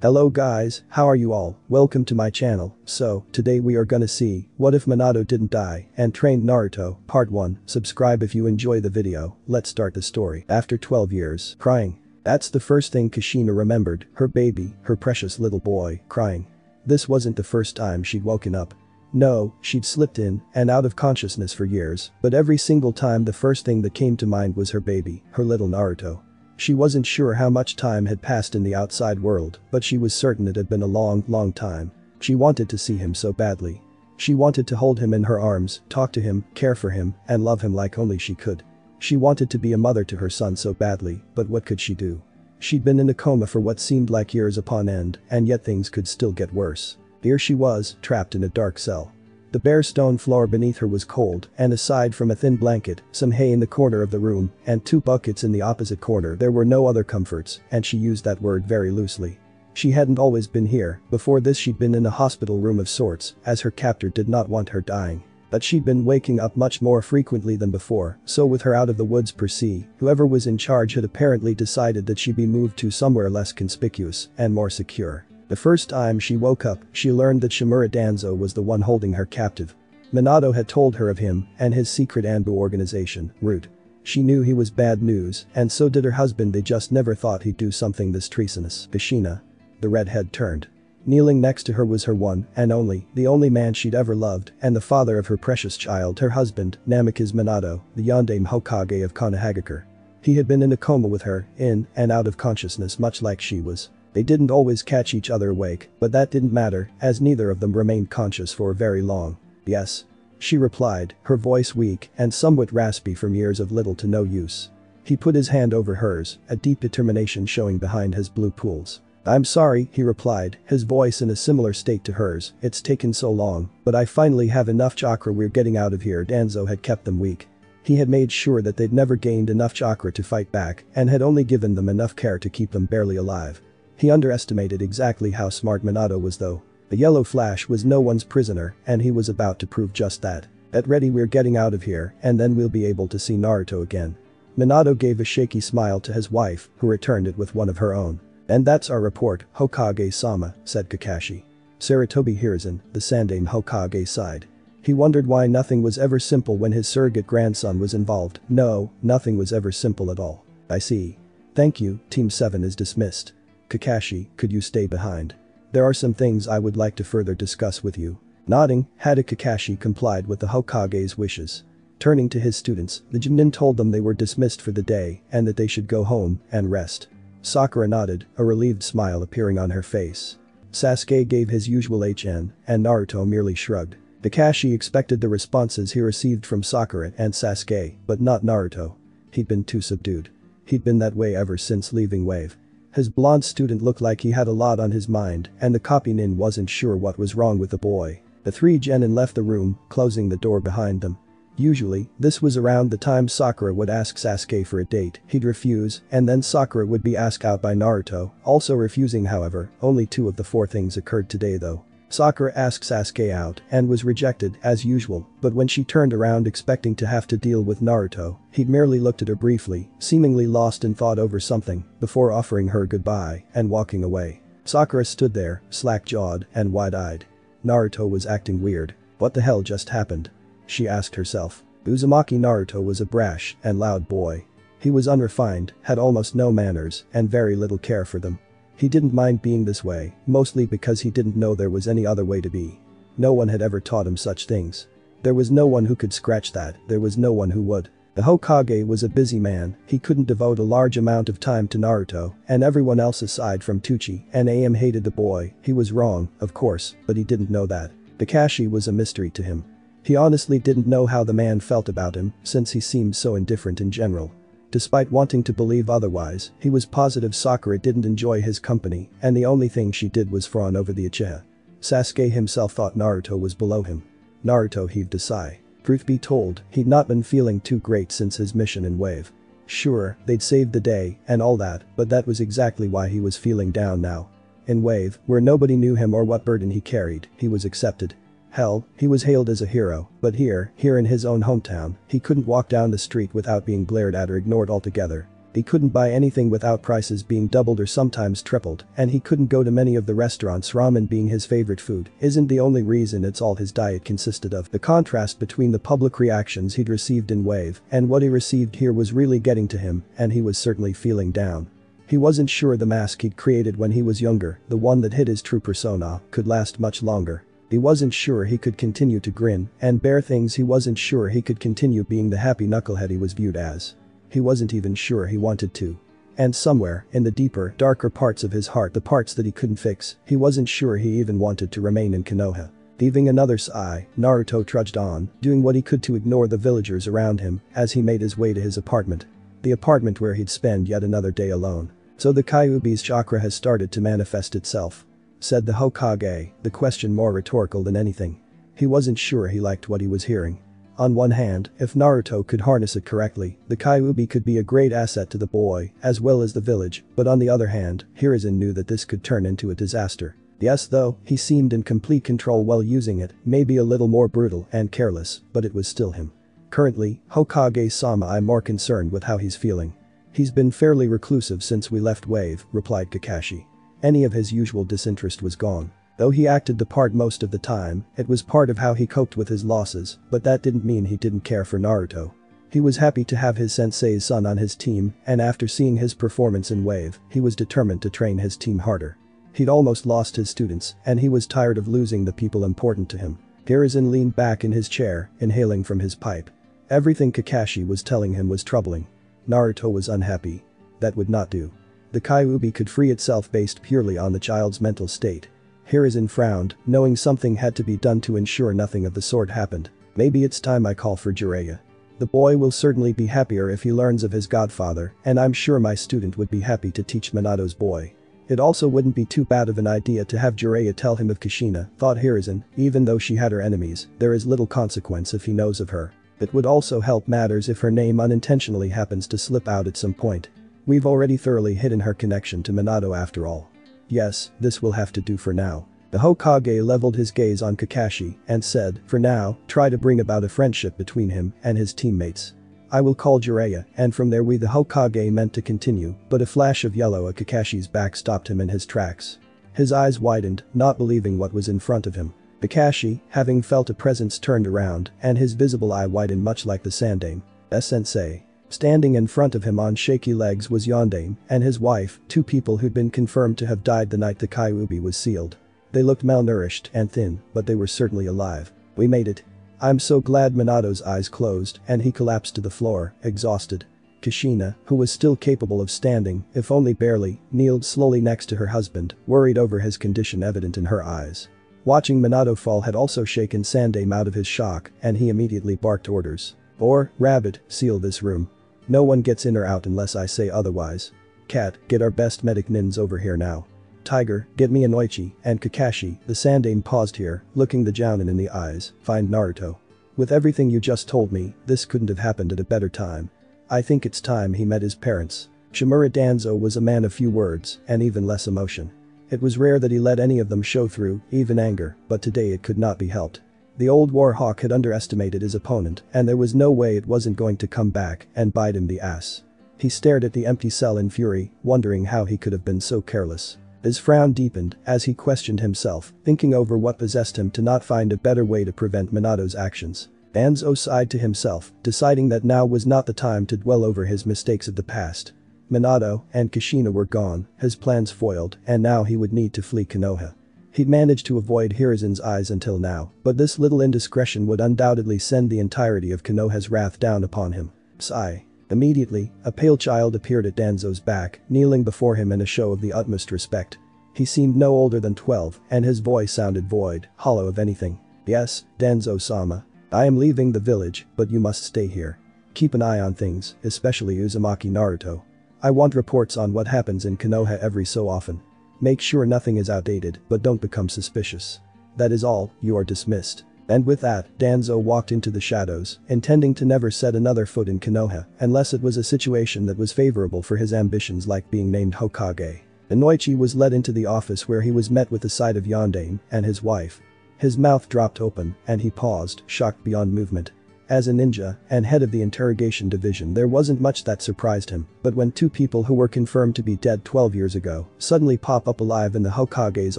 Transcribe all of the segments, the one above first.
Hello guys, how are you all? Welcome to my channel. So, today we are gonna see, what if Minato didn't die and trained Naruto, part 1. Subscribe if you enjoy the video, let's start the story. After 12 years, crying. That's the first thing Kushina remembered, her baby, her precious little boy, crying. This wasn't the first time she'd woken up. No, she'd slipped in and out of consciousness for years, but every single time the first thing that came to mind was her baby, her little Naruto. She wasn't sure how much time had passed in the outside world, but she was certain it had been a long, long time. She wanted to see him so badly. She wanted to hold him in her arms, talk to him, care for him, and love him like only she could. She wanted to be a mother to her son so badly, but what could she do? She'd been in a coma for what seemed like years upon end, and yet things could still get worse. Here she was, trapped in a dark cell. The bare stone floor beneath her was cold, and aside from a thin blanket, some hay in the corner of the room, and two buckets in the opposite corner there were no other comforts, and she used that word very loosely. She hadn't always been here, before this she'd been in a hospital room of sorts, as her captor did not want her dying. But she'd been waking up much more frequently than before, so with her out of the woods per se, whoever was in charge had apparently decided that she'd be moved to somewhere less conspicuous and more secure. The first time she woke up, she learned that Shimura Danzo was the one holding her captive. Minato had told her of him and his secret Anbu organization, Root. She knew he was bad news, and so did her husband they just never thought he'd do something this treasonous. Kushina. The redhead turned. Kneeling next to her was her one and only, the only man she'd ever loved, and the father of her precious child, her husband, Namikaze Minato, the Yondaime Hokage of Konohagakure. He had been in a coma with her, in and out of consciousness much like she was. They didn't always catch each other awake, but that didn't matter, as neither of them remained conscious for very long. Yes. She replied, her voice weak and somewhat raspy from years of little to no use. He put his hand over hers, a deep determination showing behind his blue pools. I'm sorry, he replied, his voice in a similar state to hers, it's taken so long, but I finally have enough chakra we're getting out of here Danzo had kept them weak. He had made sure that they'd never gained enough chakra to fight back and had only given them enough care to keep them barely alive. He underestimated exactly how smart Minato was though. The yellow flash was no one's prisoner and he was about to prove just that. Get ready we're getting out of here and then we'll be able to see Naruto again. Minato gave a shaky smile to his wife who returned it with one of her own. And that's our report, Hokage-sama, said Kakashi. Sarutobi Hiruzen, the Sandaime Hokage sighed. He wondered why nothing was ever simple when his surrogate grandson was involved. No, nothing was ever simple at all. I see. Thank you, Team 7 is dismissed. Kakashi, could you stay behind? There are some things I would like to further discuss with you. Nodding, Hatake Kakashi complied with the Hokage's wishes. Turning to his students, the Junin told them they were dismissed for the day and that they should go home and rest. Sakura nodded, a relieved smile appearing on her face. Sasuke gave his usual HN, and Naruto merely shrugged. Kakashi expected the responses he received from Sakura and Sasuke, but not Naruto. He'd been too subdued. He'd been that way ever since leaving Wave. His blonde student looked like he had a lot on his mind and the copy nin wasn't sure what was wrong with the boy. The three genin left the room, closing the door behind them. Usually, this was around the time Sakura would ask Sasuke for a date, he'd refuse, and then Sakura would be asked out by Naruto, also refusing however, only two of the four things occurred today though. Sakura asked Sasuke out and was rejected as usual, but when she turned around expecting to have to deal with Naruto, he merely looked at her briefly, seemingly lost in thought over something, before offering her goodbye and walking away. Sakura stood there, slack-jawed and wide-eyed. Naruto was acting weird. What the hell just happened? She asked herself. Uzumaki Naruto was a brash and loud boy. He was unrefined, had almost no manners, and very little care for them. He didn't mind being this way, mostly because he didn't know there was any other way to be. No one had ever taught him such things. There was no one who could scratch that, there was no one who would. The Hokage was a busy man, he couldn't devote a large amount of time to Naruto, and everyone else aside from Teuchi and Ayame hated the boy, he was wrong, of course, but he didn't know that. Kakashi was a mystery to him. He honestly didn't know how the man felt about him, since he seemed so indifferent in general. Despite wanting to believe otherwise, he was positive Sakura didn't enjoy his company and the only thing she did was fawn over the Uchiha. Sasuke himself thought Naruto was below him. Naruto heaved a sigh. Truth be told, he'd not been feeling too great since his mission in Wave. Sure, they'd saved the day and all that, but that was exactly why he was feeling down now. In Wave, where nobody knew him or what burden he carried, he was accepted. Hell, he was hailed as a hero, but here, here in his own hometown, he couldn't walk down the street without being glared at or ignored altogether. He couldn't buy anything without prices being doubled or sometimes tripled, and he couldn't go to many of the restaurants ramen being his favorite food isn't the only reason it's all his diet consisted of. The contrast between the public reactions he'd received in Wave and what he received here was really getting to him and he was certainly feeling down. He wasn't sure the mask he'd created when he was younger, the one that hid his true persona, could last much longer. He wasn't sure he could continue to grin and bear things he wasn't sure he could continue being the happy knucklehead he was viewed as. He wasn't even sure he wanted to. And somewhere, in the deeper, darker parts of his heart the parts that he couldn't fix, he wasn't sure he even wanted to remain in Konoha. Leaving another sigh, Naruto trudged on, doing what he could to ignore the villagers around him as he made his way to his apartment. The apartment where he'd spend yet another day alone. So the Kyuubi's chakra has started to manifest itself. Said the Hokage, the question more rhetorical than anything. He wasn't sure he liked what he was hearing. On one hand, if Naruto could harness it correctly, the Kyuubi could be a great asset to the boy, as well as the village, but on the other hand, Hiruzen knew that this could turn into a disaster. Yes though, he seemed in complete control while using it, maybe a little more brutal and careless, but it was still him. Currently, Hokage-sama I'm more concerned with how he's feeling. He's been fairly reclusive since we left Wave, replied Kakashi. Any of his usual disinterest was gone. Though he acted the part most of the time, it was part of how he coped with his losses, but that didn't mean he didn't care for Naruto. He was happy to have his sensei's son on his team, and after seeing his performance in Wave, he was determined to train his team harder. He'd almost lost his students, and he was tired of losing the people important to him. Hiruzen leaned back in his chair, inhaling from his pipe. Everything Kakashi was telling him was troubling. Naruto was unhappy. That would not do. The Kyuubi could free itself based purely on the child's mental state. Hiruzen frowned, knowing something had to be done to ensure nothing of the sort happened. Maybe it's time I call for Jiraiya. The boy will certainly be happier if he learns of his godfather, and I'm sure my student would be happy to teach Minato's boy. It also wouldn't be too bad of an idea to have Jiraiya tell him of Kushina, thought Hiruzen, even though she had her enemies, there is little consequence if he knows of her. It would also help matters if her name unintentionally happens to slip out at some point. We've already thoroughly hidden her connection to Minato after all. Yes, this will have to do for now. The Hokage leveled his gaze on Kakashi and said, for now, try to bring about a friendship between him and his teammates. I will call Jiraiya, and from there we the Hokage meant to continue, but a flash of yellow at Kakashi's back stopped him in his tracks. His eyes widened, not believing what was in front of him. Kakashi, having felt a presence turned around, and his visible eye widened much like the Sandaime. S sensei. Standing in front of him on shaky legs was Yondaime and his wife, two people who'd been confirmed to have died the night the Kyuubi was sealed. They looked malnourished and thin, but they were certainly alive. We made it. I'm so glad Minato's eyes closed and he collapsed to the floor, exhausted. Kushina, who was still capable of standing, if only barely, kneeled slowly next to her husband, worried over his condition evident in her eyes. Watching Minato fall had also shaken Sandaime out of his shock, and he immediately barked orders. Or, Rabbit, seal this room. No one gets in or out unless I say otherwise. Cat, get our best medic nins over here now. Tiger, get me Inoichi, and Kakashi, the Sandaime paused here, looking the Jounin in the eyes, find Naruto. With everything you just told me, this couldn't have happened at a better time. I think it's time he met his parents. Shimura Danzo was a man of few words, and even less emotion. It was rare that he let any of them show through, even anger, but today it could not be helped. The old warhawk had underestimated his opponent and there was no way it wasn't going to come back and bite him the ass. He stared at the empty cell in fury, wondering how he could have been so careless. His frown deepened as he questioned himself, thinking over what possessed him to not find a better way to prevent Minato's actions. Danzo sighed to himself, deciding that now was not the time to dwell over his mistakes of the past. Minato and Kushina were gone, his plans foiled, and now he would need to flee Konoha. He'd managed to avoid Hiruzen's eyes until now, but this little indiscretion would undoubtedly send the entirety of Konoha's wrath down upon him. Sigh. Immediately, a pale child appeared at Danzo's back, kneeling before him in a show of the utmost respect. He seemed no older than 12, and his voice sounded void, hollow of anything. Yes, Danzo-sama. I am leaving the village, but you must stay here. Keep an eye on things, especially Uzumaki Naruto. I want reports on what happens in Konoha every so often. Make sure nothing is outdated, but don't become suspicious. That is all, you are dismissed. And with that, Danzo walked into the shadows, intending to never set another foot in Konoha, unless it was a situation that was favorable for his ambitions like being named Hokage. Inoichi was led into the office where he was met with the sight of Yondaime and his wife. His mouth dropped open, and he paused, shocked beyond movement. As a ninja and head of the interrogation division there wasn't much that surprised him, but when two people who were confirmed to be dead 12 years ago suddenly pop up alive in the Hokage's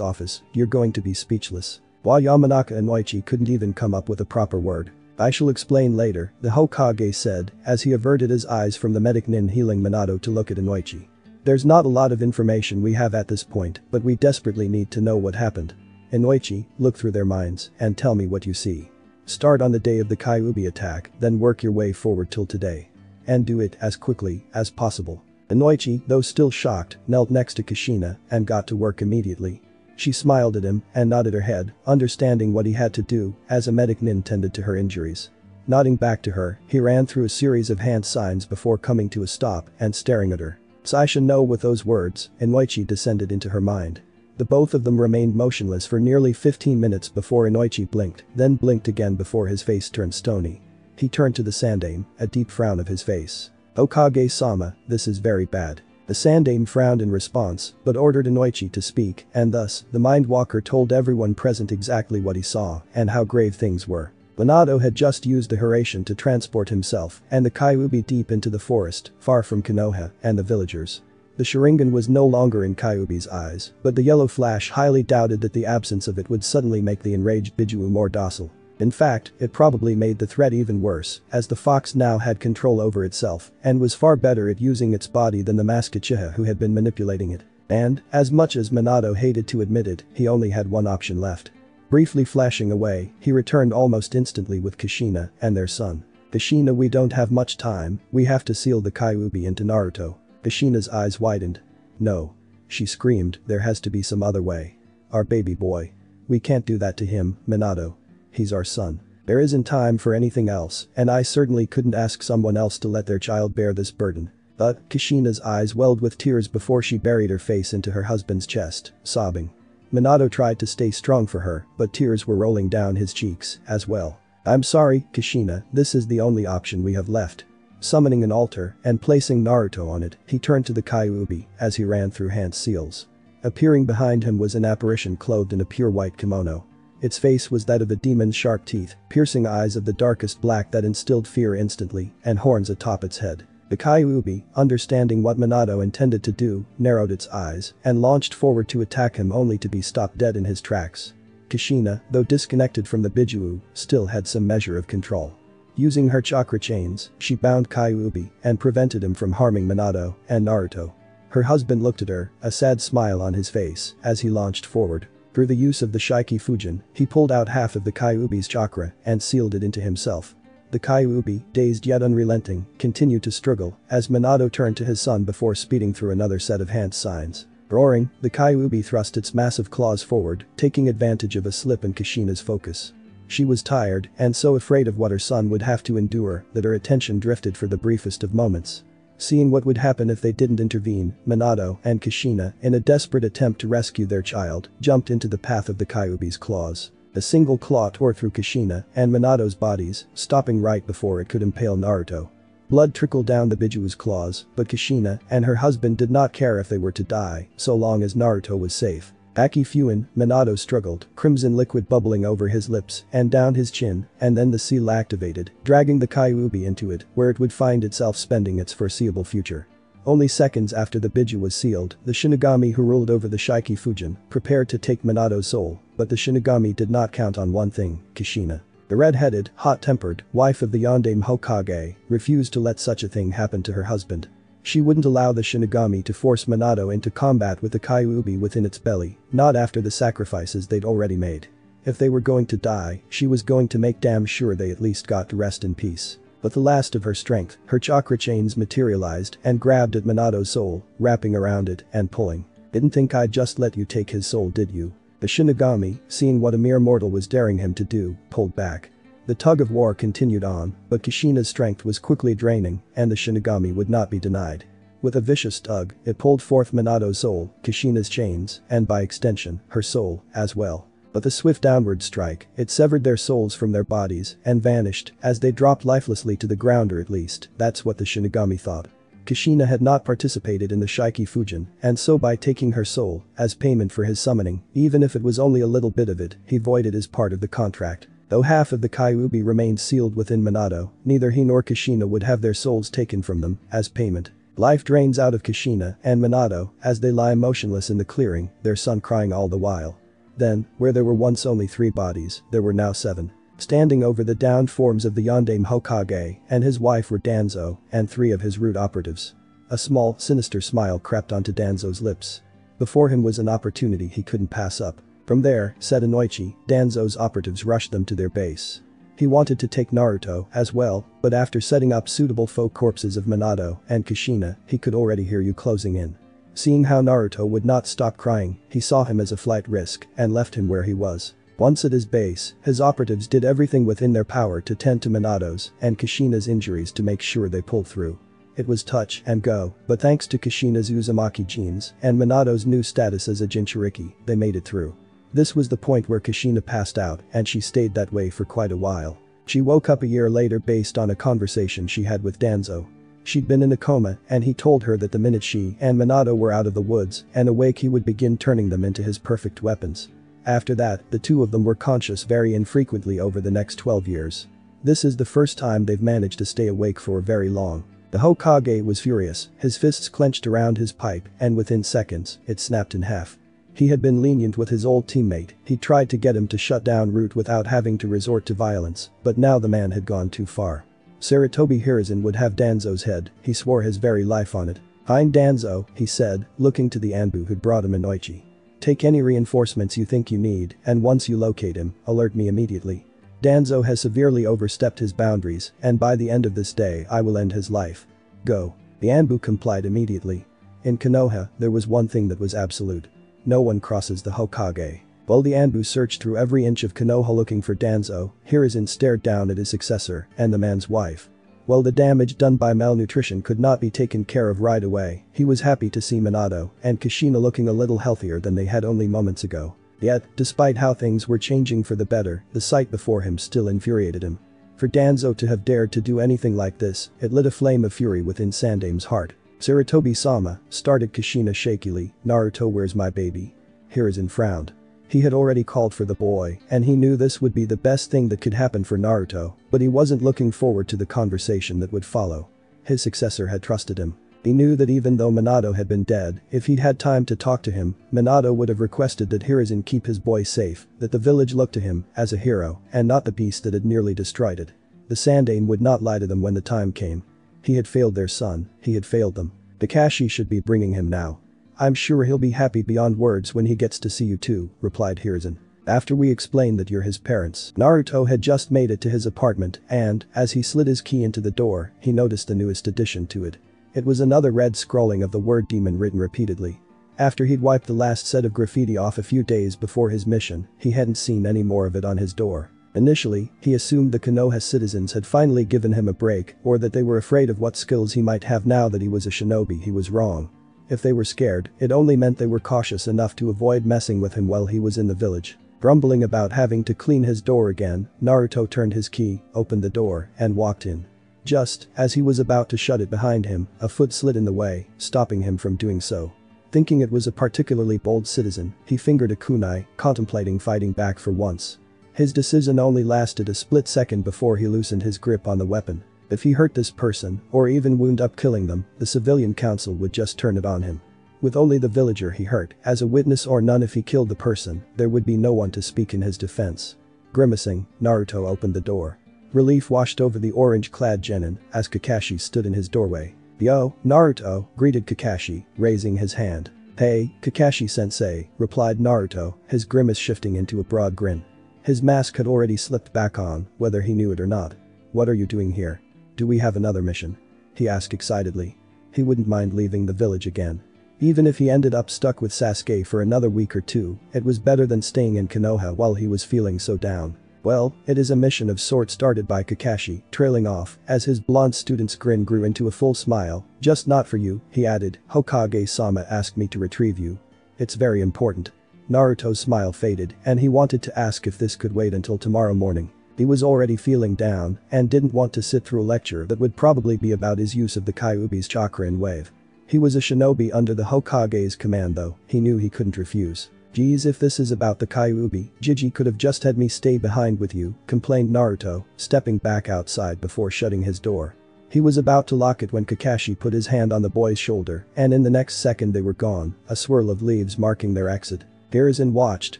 office, you're going to be speechless. While Yamanaka Inoichi couldn't even come up with a proper word. I shall explain later, the Hokage said, as he averted his eyes from the medic nin healing Minato to look at Inoichi. There's not a lot of information we have at this point, but we desperately need to know what happened. Inoichi, look through their minds and tell me what you see. Start on the day of the Kyuubi attack, then work your way forward till today. And do it as quickly as possible. Inoichi, though still shocked, knelt next to Kushina and got to work immediately. She smiled at him and nodded her head, understanding what he had to do as a medic nin tended to her injuries. Nodding back to her, he ran through a series of hand signs before coming to a stop and staring at her. Saisha know with those words, Inoichi descended into her mind. The both of them remained motionless for nearly 15 minutes before Inoichi blinked, then blinked again before his face turned stony. He turned to the Sandaime, a deep frown of his face. Hokage-sama, this is very bad. The Sandaime frowned in response, but ordered Inoichi to speak, and thus, the Mind Walker told everyone present exactly what he saw and how grave things were. Minato had just used the Hiraishin to transport himself and the Kyuubi deep into the forest, far from Konoha and the villagers. The Sharingan was no longer in Kyuubi's eyes, but the yellow flash highly doubted that the absence of it would suddenly make the enraged Bijuu more docile. In fact, it probably made the threat even worse, as the fox now had control over itself and was far better at using its body than the masked Uchiha who had been manipulating it. And, as much as Minato hated to admit it, he only had one option left. Briefly flashing away, he returned almost instantly with Kushina and their son. Kushina we don't have much time, we have to seal the Kyuubi into Naruto. Kushina's eyes widened. No. She screamed, there has to be some other way. Our baby boy. We can't do that to him, Minato. He's our son. There isn't time for anything else, and I certainly couldn't ask someone else to let their child bear this burden. But, Kushina's eyes welled with tears before she buried her face into her husband's chest, sobbing. Minato tried to stay strong for her, but tears were rolling down his cheeks, as well. I'm sorry, Kushina, this is the only option we have left. Summoning an altar and placing Naruto on it, he turned to the Kyuubi as he ran through hand seals. Appearing behind him was an apparition clothed in a pure white kimono. Its face was that of a demon's sharp teeth, piercing eyes of the darkest black that instilled fear instantly, and horns atop its head. The Kyuubi, understanding what Minato intended to do, narrowed its eyes and launched forward to attack him only to be stopped dead in his tracks. Kushina, though disconnected from the Bijuu, still had some measure of control. Using her chakra chains, she bound Kyuubi and prevented him from harming Minato and Naruto. Her husband looked at her, a sad smile on his face, as he launched forward. Through the use of the Shiki Fujin, he pulled out half of the Kyuubi's chakra and sealed it into himself. The Kyuubi, dazed yet unrelenting, continued to struggle as Minato turned to his son before speeding through another set of hand signs. Roaring, the Kyuubi thrust its massive claws forward, taking advantage of a slip in Kushina's focus. She was tired and so afraid of what her son would have to endure that her attention drifted for the briefest of moments. Seeing what would happen if they didn't intervene, Minato and Kushina, in a desperate attempt to rescue their child, jumped into the path of the Kyuubi's claws. A single claw tore through Kushina and Minato's bodies, stopping right before it could impale Naruto. Blood trickled down the Bijuu's claws, but Kushina and her husband did not care if they were to die, so long as Naruto was safe. Hakke Fuin, Minato struggled, crimson liquid bubbling over his lips and down his chin, and then the seal activated, dragging the Kyuubi into it, where it would find itself spending its foreseeable future. Only seconds after the Biju was sealed, the Shinigami who ruled over the Shiki Fujin prepared to take Minato's soul, but the Shinigami did not count on one thing, Kushina. The red-headed, hot-tempered, wife of the Yondaime Hokage, refused to let such a thing happen to her husband. She wouldn't allow the Shinigami to force Minato into combat with the Kyuubi within its belly, not after the sacrifices they'd already made. If they were going to die, she was going to make damn sure they at least got to rest in peace. But the last of her strength, her chakra chains materialized and grabbed at Minato's soul, wrapping around it and pulling. Didn't think I'd just let you take his soul did you? The Shinigami, seeing what a mere mortal was daring him to do, pulled back. The tug of war continued on, but Kushina's strength was quickly draining, and the Shinigami would not be denied. With a vicious tug, it pulled forth Minato's soul, Kushina's chains, and by extension, her soul, as well. But the swift downward strike, it severed their souls from their bodies and vanished as they dropped lifelessly to the ground or at least, that's what the Shinigami thought. Kushina had not participated in the Shiki Fujin, and so by taking her soul, as payment for his summoning, even if it was only a little bit of it, he voided as part of the contract. Though half of the Kyuubi remained sealed within Minato, neither he nor Kushina would have their souls taken from them as payment. Life drains out of Kushina and Minato as they lie motionless in the clearing, their son crying all the while. Then, where there were once only three bodies, there were now seven. Standing over the downed forms of the Yondaime Hokage and his wife were Danzo and three of his root operatives. A small, sinister smile crept onto Danzo's lips. Before him was an opportunity he couldn't pass up. From there, said Inoichi, Danzo's operatives rushed them to their base. He wanted to take Naruto as well, but after setting up suitable faux corpses of Minato and Kushina, he could already hear you closing in. Seeing how Naruto would not stop crying, he saw him as a flight risk and left him where he was. Once at his base, his operatives did everything within their power to tend to Minato's and Kushina's injuries to make sure they pulled through. It was touch and go, but thanks to Kushina's Uzumaki genes and Minato's new status as a Jinchuriki, they made it through. This was the point where Kushina passed out and she stayed that way for quite a while. She woke up a year later based on a conversation she had with Danzo. She'd been in a coma and he told her that the minute she and Minato were out of the woods and awake he would begin turning them into his perfect weapons. After that, the two of them were conscious very infrequently over the next 12 years. This is the first time they've managed to stay awake for very long. The Hokage was furious, his fists clenched around his pipe and within seconds, it snapped in half. He had been lenient with his old teammate, he tried to get him to shut down Root without having to resort to violence, but now the man had gone too far. Sarutobi Hiruzen would have Danzo's head, he swore his very life on it. Find Danzo, he said, looking to the Anbu who'd brought him Inoichi. Take any reinforcements you think you need, and once you locate him, alert me immediately. Danzo has severely overstepped his boundaries, and by the end of this day I will end his life. Go. The Anbu complied immediately. In Konoha, there was one thing that was absolute. No one crosses the Hokage. While the Anbu searched through every inch of Konoha looking for Danzo, Hiruzen stared down at his successor and the man's wife. While the damage done by malnutrition could not be taken care of right away, he was happy to see Minato and Kushina looking a little healthier than they had only moments ago. Yet, despite how things were changing for the better, the sight before him still infuriated him. For Danzo to have dared to do anything like this, it lit a flame of fury within Sandaime's heart. Sarutobi-sama, started Kushina shakily, Naruto where's my baby? Hiruzen frowned. He had already called for the boy, and he knew this would be the best thing that could happen for Naruto, but he wasn't looking forward to the conversation that would follow. His successor had trusted him. He knew that even though Minato had been dead, if he'd had time to talk to him, Minato would have requested that Hiruzen keep his boy safe, that the village look to him as a hero and not the beast that had nearly destroyed it. The Sandaime would not lie to them when the time came. He had failed their son, he had failed them. Kakashi should be bringing him now. I'm sure he'll be happy beyond words when he gets to see you too, replied Hiruzen. After we explain that you're his parents, Naruto had just made it to his apartment and, as he slid his key into the door, he noticed the newest addition to it. It was another red scrawling of the word demon written repeatedly. After he'd wiped the last set of graffiti off a few days before his mission, he hadn't seen any more of it on his door. Initially, he assumed the Konoha citizens had finally given him a break or that they were afraid of what skills he might have now that he was a shinobi he was wrong. If they were scared, it only meant they were cautious enough to avoid messing with him while he was in the village. Grumbling about having to clean his door again, Naruto turned his key, opened the door, and walked in. Just as he was about to shut it behind him, a foot slid in the way, stopping him from doing so. Thinking it was a particularly bold citizen, he fingered a kunai, contemplating fighting back for once. His decision only lasted a split second before he loosened his grip on the weapon. If he hurt this person, or even wound up killing them, the civilian council would just turn it on him. With only the villager he hurt, as a witness or none if he killed the person, there would be no one to speak in his defense. Grimacing, Naruto opened the door. Relief washed over the orange-clad genin as Kakashi stood in his doorway. Yo, Naruto, greeted Kakashi, raising his hand. Hey, Kakashi-sensei, replied Naruto, his grimace shifting into a broad grin. His mask had already slipped back on, whether he knew it or not. What are you doing here? Do we have another mission? He asked excitedly. He wouldn't mind leaving the village again. Even if he ended up stuck with Sasuke for another week or two, it was better than staying in Konoha while he was feeling so down. Well, it is a mission of sorts started by Kakashi, trailing off, as his blonde student's grin grew into a full smile. Just not for you, he added, Hokage-sama asked me to retrieve you. It's very important. Naruto's smile faded and he wanted to ask if this could wait until tomorrow morning. He was already feeling down and didn't want to sit through a lecture that would probably be about his use of the Kyuubi's chakra and wave. He was a shinobi under the Hokage's command though, he knew he couldn't refuse. Geez if this is about the Kyuubi, Jiji could have just had me stay behind with you, complained Naruto, stepping back outside before shutting his door. He was about to lock it when Kakashi put his hand on the boy's shoulder, and in the next second they were gone, a swirl of leaves marking their exit. Hiruzen watched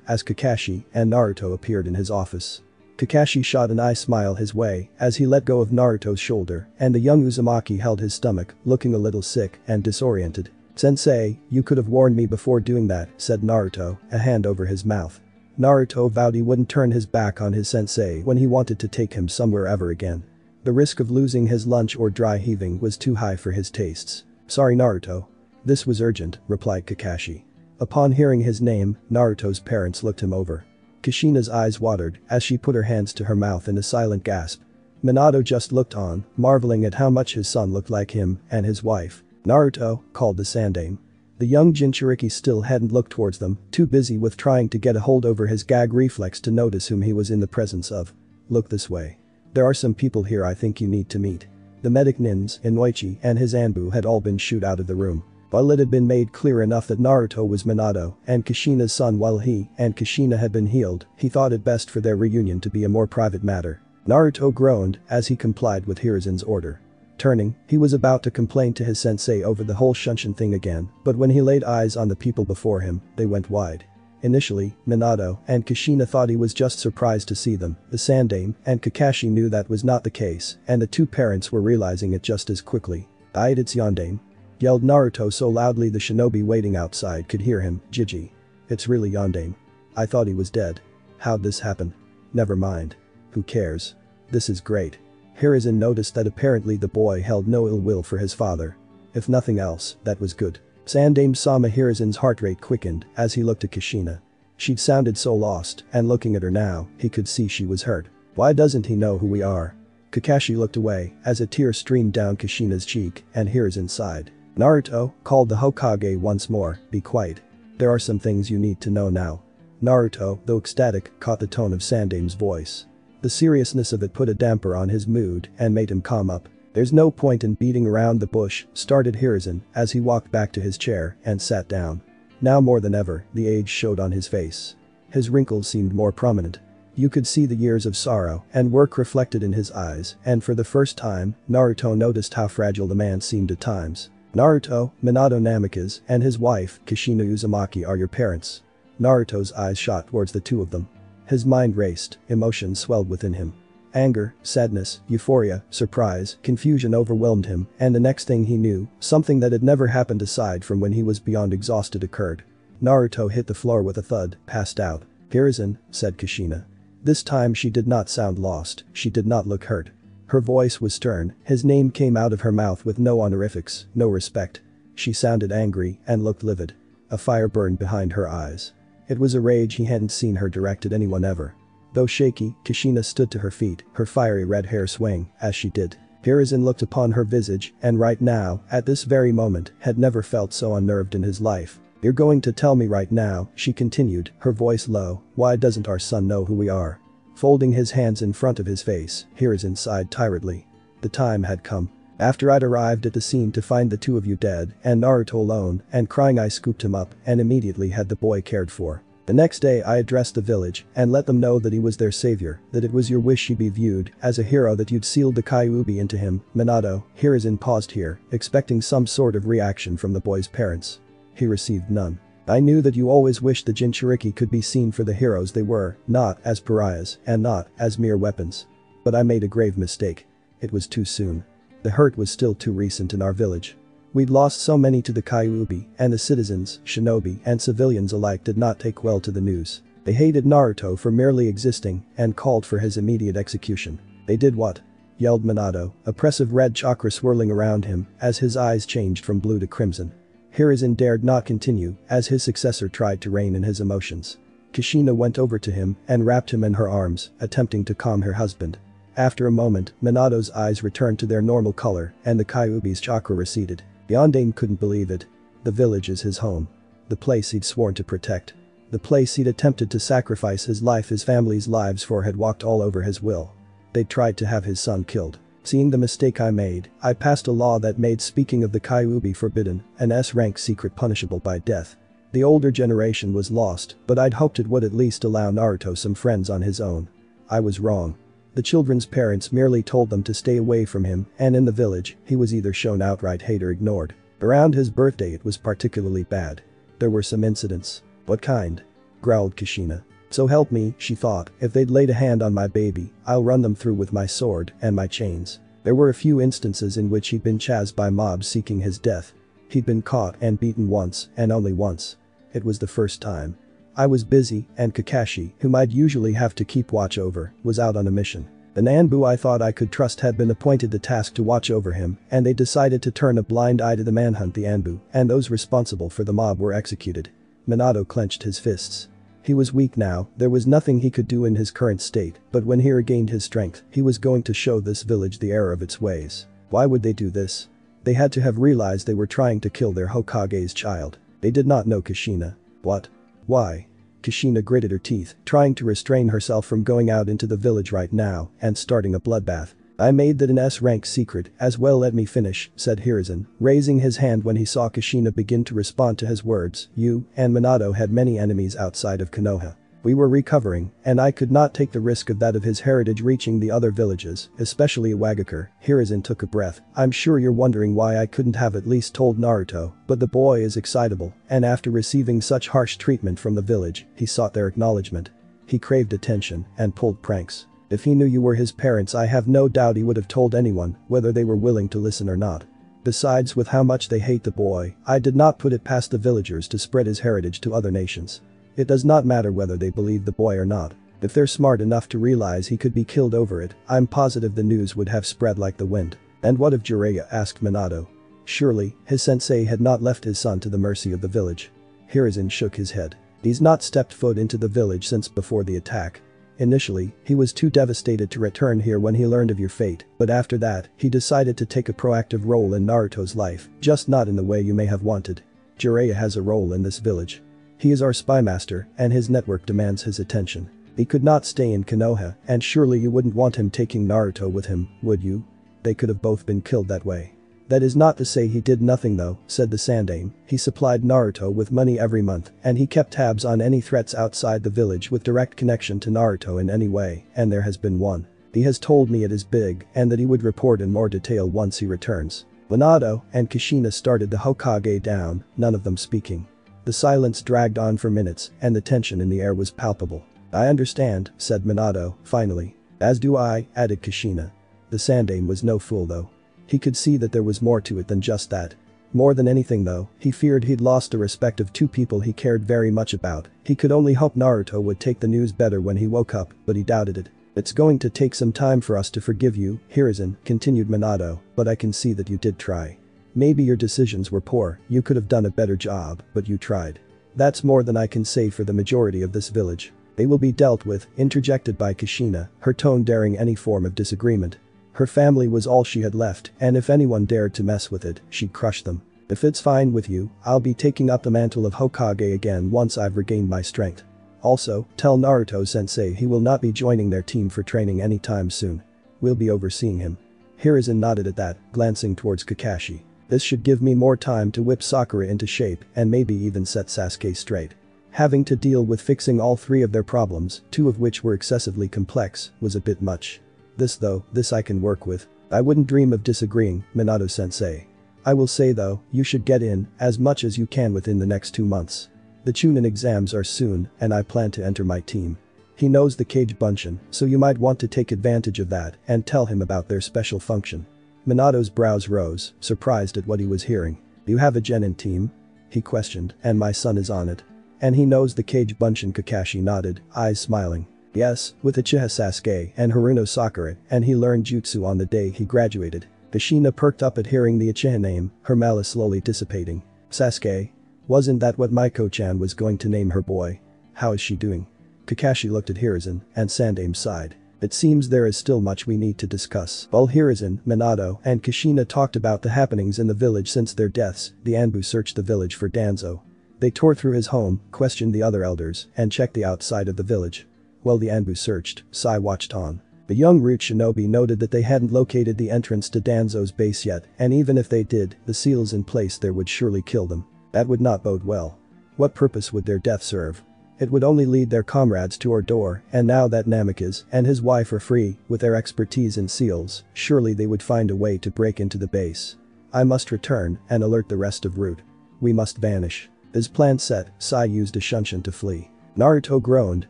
as Kakashi and Naruto appeared in his office. Kakashi shot an eye smile his way as he let go of Naruto's shoulder and the young Uzumaki held his stomach, looking a little sick and disoriented. Sensei, you could have warned me before doing that, said Naruto, a hand over his mouth. Naruto vowed he wouldn't turn his back on his sensei when he wanted to take him somewhere ever again. The risk of losing his lunch or dry heaving was too high for his tastes. Sorry Naruto. This was urgent, replied Kakashi. Upon hearing his name, Naruto's parents looked him over. Kushina's eyes watered as she put her hands to her mouth in a silent gasp. Minato just looked on, marveling at how much his son looked like him and his wife. Naruto, called the Sandaime. The young Jinchuriki still hadn't looked towards them, too busy with trying to get a hold over his gag reflex to notice whom he was in the presence of. Look this way. There are some people here I think you need to meet. The medic Nins, Inoichi and his Anbu had all been shooed out of the room. While it had been made clear enough that Naruto was Minato and Kushina's son while he and Kushina had been healed, he thought it best for their reunion to be a more private matter. Naruto groaned as he complied with Hiruzen's order. Turning, he was about to complain to his sensei over the whole Shunshin thing again, but when he laid eyes on the people before him, they went wide. Initially, Minato and Kushina thought he was just surprised to see them, the Sandaime and Kakashi knew that was not the case, and the two parents were realizing it just as quickly. Aid it's Yondaime. Yelled Naruto so loudly the shinobi waiting outside could hear him, Jiji. It's really Yondaime. I thought he was dead. How'd this happen? Never mind. Who cares? This is great. Hiruzen noticed that apparently the boy held no ill will for his father. If nothing else, that was good. Sandaime saw Hiruzen's heart rate quickened as he looked at Kushina. She'd sounded so lost, and looking at her now, he could see she was hurt. Why doesn't he know who we are? Kakashi looked away as a tear streamed down Kushina's cheek and Hiruzen sighed. Naruto, called the Hokage once more, be quiet. There are some things you need to know now. Naruto, though ecstatic, caught the tone of Sandaime's voice. The seriousness of it put a damper on his mood and made him calm up. There's no point in beating around the bush, started Hiruzen as he walked back to his chair and sat down. Now more than ever, the age showed on his face. His wrinkles seemed more prominent. You could see the years of sorrow and work reflected in his eyes, and for the first time, Naruto noticed how fragile the man seemed at times. Naruto, Minato Namikaze, and his wife, Kushina Uzumaki are your parents. Naruto's eyes shot towards the two of them. His mind raced, emotions swelled within him. Anger, sadness, euphoria, surprise, confusion overwhelmed him, and the next thing he knew, something that had never happened aside from when he was beyond exhausted occurred. Naruto hit the floor with a thud, passed out. Hiruzen, said Kushina. This time she did not sound lost, she did not look hurt. Her voice was stern, his name came out of her mouth with no honorifics, no respect. She sounded angry and looked livid. A fire burned behind her eyes. It was a rage he hadn't seen her direct at anyone ever. Though shaky, Kushina stood to her feet, her fiery red hair swaying, as she did. Hiruzen looked upon her visage, and right now, at this very moment, had never felt so unnerved in his life. You're going to tell me right now, she continued, her voice low, why doesn't our son know who we are? Folding his hands in front of his face, Hiruzen sighed tiredly. The time had come. After I'd arrived at the scene to find the two of you dead, and Naruto alone, and crying I scooped him up and immediately had the boy cared for. The next day I addressed the village and let them know that he was their savior, that it was your wish he be viewed as a hero that you'd sealed the Kyuubi into him, Minato, Hiruzen paused here, expecting some sort of reaction from the boy's parents. He received none. I knew that you always wished the Jinchuriki could be seen for the heroes they were, not as pariahs and not as mere weapons. But I made a grave mistake. It was too soon. The hurt was still too recent in our village. We'd lost so many to the Kyuubi, and the citizens, shinobi, and civilians alike did not take well to the news. They hated Naruto for merely existing and called for his immediate execution. They did what? yelled Minato, oppressive red chakra swirling around him as his eyes changed from blue to crimson. Hiruzen dared not continue as his successor tried to rein in his emotions. Kushina went over to him and wrapped him in her arms, attempting to calm her husband. After a moment, Minato's eyes returned to their normal color and the Kyuubi's chakra receded. Yondaime couldn't believe it. The village is his home. The place he'd sworn to protect. The place he'd attempted to sacrifice his life his family's lives for had walked all over his will. They'd tried to have his son killed. Seeing the mistake I made, I passed a law that made speaking of the Kyuubi forbidden, an S-rank secret punishable by death. The older generation was lost, but I'd hoped it would at least allow Naruto some friends on his own. I was wrong. The children's parents merely told them to stay away from him, and in the village, he was either shown outright hate or ignored. Around his birthday it was particularly bad. There were some incidents. What kind? Growled Kushina. So help me, she thought, if they'd laid a hand on my baby, I'll run them through with my sword and my chains. There were a few instances in which he'd been chased by mobs seeking his death. He'd been caught and beaten once, and only once. It was the first time. I was busy, and Kakashi, whom I'd usually have to keep watch over, was out on a mission. The Anbu I thought I could trust had been appointed the task to watch over him, and they decided to turn a blind eye to the manhunt the Anbu, and those responsible for the mob were executed. Minato clenched his fists. He was weak now, there was nothing he could do in his current state, but when he regained his strength, he was going to show this village the error of its ways. Why would they do this? They had to have realized they were trying to kill their Hokage's child. They did not know Kushina. What? Why? Kushina gritted her teeth, trying to restrain herself from going out into the village right now and starting a bloodbath. I made that an S-rank secret, as well let me finish, said Hiruzen, raising his hand when he saw Kushina begin to respond to his words, you and Minato had many enemies outside of Konoha. We were recovering, and I could not take the risk of that of his heritage reaching the other villages, especially Iwagakure. Hiruzen took a breath. I'm sure you're wondering why I couldn't have at least told Naruto, but the boy is excitable, and after receiving such harsh treatment from the village, he sought their acknowledgement. He craved attention and pulled pranks. If he knew you were his parents I have no doubt he would have told anyone, whether they were willing to listen or not. Besides with how much they hate the boy, I did not put it past the villagers to spread his heritage to other nations. It does not matter whether they believe the boy or not. If they're smart enough to realize he could be killed over it, I'm positive the news would have spread like the wind. And what if Jiraiya asked Minato? Surely, his sensei had not left his son to the mercy of the village. Hiruzen shook his head. He's not stepped foot into the village since before the attack. Initially, he was too devastated to return here when he learned of your fate, but after that, he decided to take a proactive role in Naruto's life, just not in the way you may have wanted. Jiraiya has a role in this village. He is our spymaster, and his network demands his attention. He could not stay in Konoha, and surely you wouldn't want him taking Naruto with him, would you? They could have both been killed that way. That is not to say he did nothing though, said the Sandaime, he supplied Naruto with money every month, and he kept tabs on any threats outside the village with direct connection to Naruto in any way, and there has been one. He has told me it is big, and that he would report in more detail once he returns. Minato and Kushina started the Hokage down, none of them speaking. The silence dragged on for minutes, and the tension in the air was palpable. I understand, said Minato, finally. As do I, added Kushina. The Sandaime was no fool though. He could see that there was more to it than just that. More than anything though, he feared he'd lost the respect of two people he cared very much about. He could only hope Naruto would take the news better when he woke up, but he doubted it. It's going to take some time for us to forgive you, Hiruzen, continued Minato, but I can see that you did try. Maybe your decisions were poor, you could have done a better job, but you tried. That's more than I can say for the majority of this village. They will be dealt with, interjected by Kushina, her tone daring any form of disagreement. Her family was all she had left, and if anyone dared to mess with it, she'd crush them. If it's fine with you, I'll be taking up the mantle of Hokage again once I've regained my strength. Also, tell Naruto sensei he will not be joining their team for training anytime soon. We'll be overseeing him. Hiruzen nodded at that, glancing towards Kakashi. This should give me more time to whip Sakura into shape and maybe even set Sasuke straight. Having to deal with fixing all three of their problems, two of which were excessively complex, was a bit much. This though, this I can work with. I wouldn't dream of disagreeing, Minato-sensei. I will say though, you should get in, as much as you can within the next two months. The Chunin exams are soon, and I plan to enter my team. He knows the Kage Bunshin, so you might want to take advantage of that and tell him about their special function. Minato's brows rose, surprised at what he was hearing. You have a genin team? He questioned, and my son is on it. And he knows the Kage Bunshin Kakashi nodded, eyes smiling. Yes, with Uchiha Sasuke and Haruno Sakura, and he learned jutsu on the day he graduated. Kushina perked up at hearing the Uchiha name, her malice slowly dissipating. Sasuke? Wasn't that what Miko-chan was going to name her boy? How is she doing? Kakashi looked at Hiruzen, and Sandaime sighed. It seems there is still much we need to discuss. While Hiruzen, Minato, and Kushina talked about the happenings in the village since their deaths, the Anbu searched the village for Danzo. They tore through his home, questioned the other elders, and checked the outside of the village. While the Anbu searched, Sai watched on. The young root shinobi noted that they hadn't located the entrance to Danzo's base yet, and even if they did, the seals in place there would surely kill them. That would not bode well. What purpose would their death serve? It would only lead their comrades to our door, and now that Namikaze and his wife are free, with their expertise in seals, surely they would find a way to break into the base. I must return and alert the rest of Root. We must vanish. As plan set, Sai used a shunshin to flee. Naruto groaned